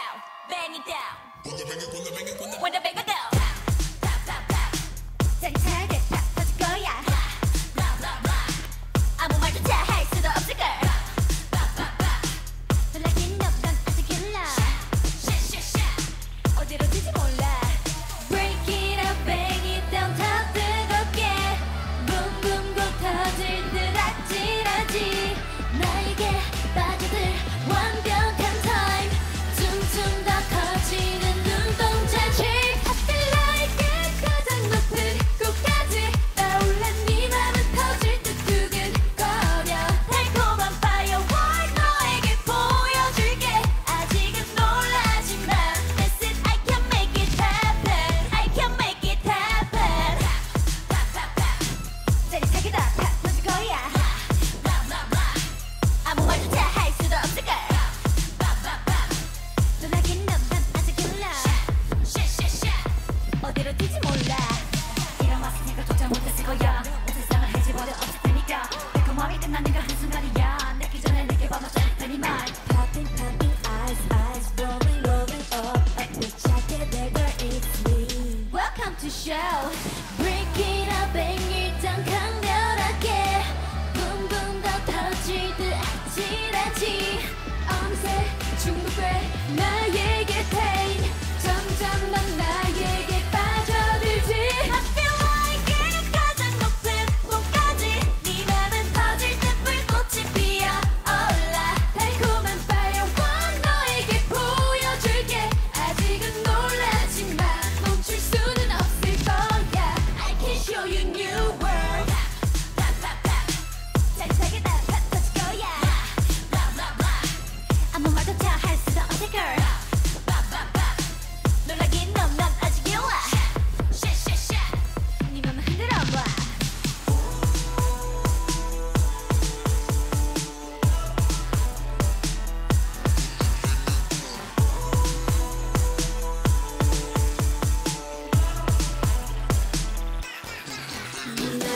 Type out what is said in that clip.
down, bang it down. When the bang it, when the when the bang it down. show. Break it up and 일단 강렬하게. 붕붕 더 터질 듯 아찔하지. 어느새 중독돼 나의